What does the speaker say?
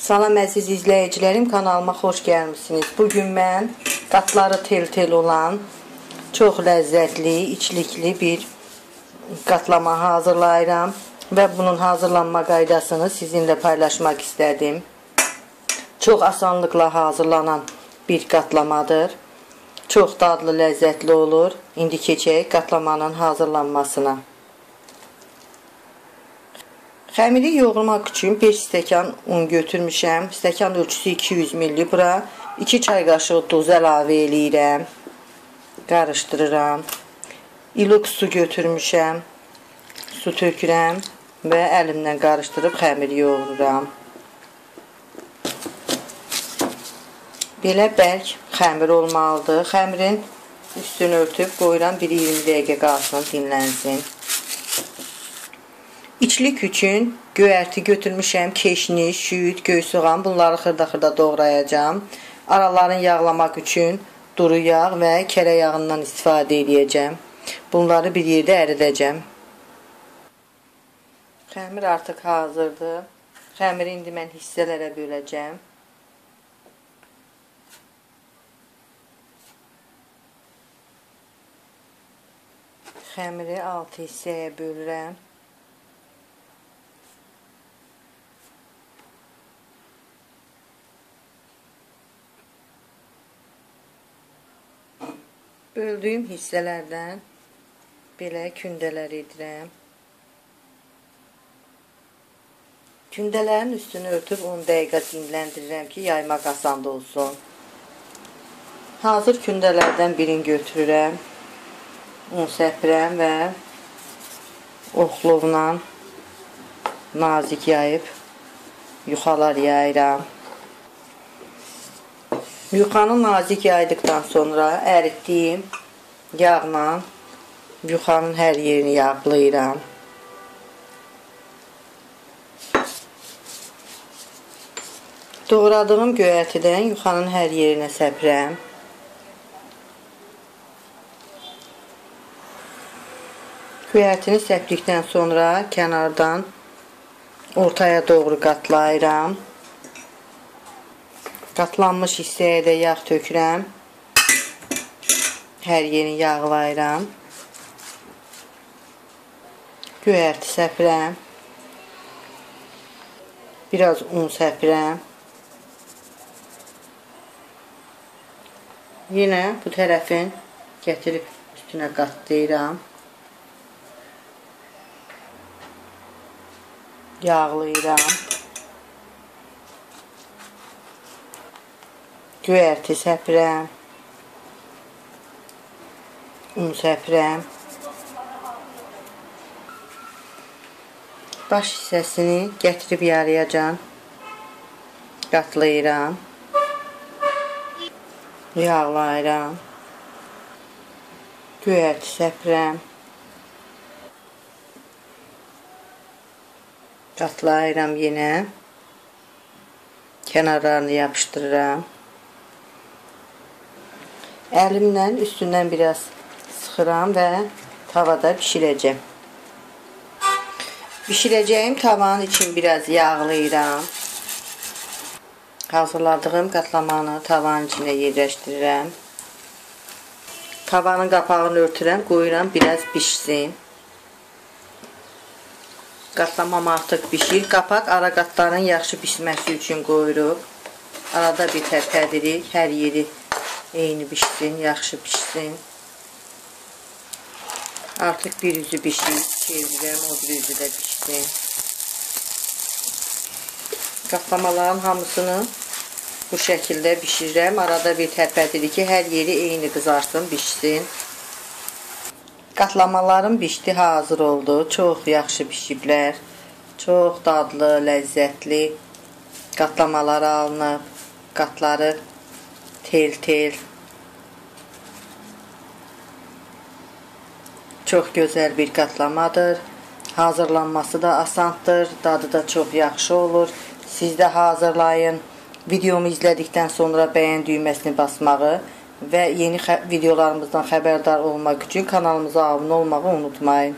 Salam əziz izləyicilərim, kanalıma xoş gəlmisiniz. Bugün mən qatları tel-tel olan, çox ləzzətli, içlikli bir qatlama hazırlayıram və bunun hazırlanma qaydasını sizinlə paylaşmaq istədim. Çox asanlıqla hazırlanan bir qatlamadır. Çox dadlı, ləzzətli olur. İndi keçək qatlamanın hazırlanmasına. Xəmiri yoğurmaq üçün 5 stəkan un götürmüşəm. Stəkan ölçüsü 200 ml. Bura 2 çay qaşığı duz əlavə eləyirəm. Qarışdırıram. İlıq su götürmüşəm. Su tökürəm və əlimlə qarışdırıb xəmiri yoğururam. Belə bərk xəmir olmalıdır. Xəmirin üstünü örtüb qoyuram 1-20 dəqiqə qalsın, dinlənsin. İçlik üçün göyərti götürmüşəm, keşniş, şüyüd, göy soğan. Bunları xırda-xırda doğrayacağam. Aralarını yağlamaq üçün duru yağ və kərə yağından istifadə edəcəm. Bunları bir yerdə əridəcəm. Xəmir artıq hazırdır. Xəmiri indi mən hissələrə böləcəm. Xəmiri 6 hissəyə bölürəm. Böldüyüm hissələrdən belə kündələr edirəm. Kündələrin üstünü örtüb 10 dəqiqə dinləndirirəm ki, yaymaq asan olsun. Hazır kündələrdən birini götürürəm. Un səpirəm və oxlovla nazik yayıb yuxalar yayıram. Yuxanı nazik yaydıqdan sonra əritdiyim yağla yuxanın hər yerini yağlayıram. Doğradığım göyərtidən yuxanın hər yerinə səpirəm. Göyərtini səpdikdən sonra kənardan ortaya doğru qatlayıram. Qatlanmış hissəyə də yağ tökürəm. Hər yerini yağlayıram. Göyərti səpirəm. Biraz un səpirəm. Yenə bu tərəfin gətirib üstünə qatlayıram. Yağlayıram. Göyərti səpirəm, un səpirəm. Baş hissəsini gətirib yarıyacan qatlayıram, yağlayıram, göyərti səpirəm, qatlayıram yenə, kənarlarını yapışdırıram. Əlimlə üstündən biraz sıxıram və tavada bişirəcəm. Bişirəcəyim tavanın için biraz yağlayıram. Hazırladığım qatlamanı tavanın içinə yerləşdirirəm. Tavanın qapağını örtürəm, qoyuram biraz bişsin. Qatlamam artıq bişir. Qapaq ara qatların yaxşı bişməsi üçün qoyuruq. Arada bir tərpədirik, hər yeri eyni pişsin, yaxşı pişsin. Artıq bir üzü pişir, çevirəm, o bir üzü də pişsin. Qatlamaların hamısını bu şəkildə pişirirəm. Arada bir tərpədirik ki, hər yeri eyni qızarsın, pişsin. Qatlamalarım pişdi, hazır oldu. Çox yaxşı pişiblər. Çox dadlı, ləzzətli qatlamalar alınıb. Qatları tel-tel. Çox gözəl bir qatlamadır. Hazırlanması da asandır, dadı da çox yaxşı olur. Siz də hazırlayın. Videomu izlədikdən sonra bəyən düyməsini basmağı və yeni videolarımızdan xəbərdar olmaq üçün kanalımıza abunə olmağı unutmayın.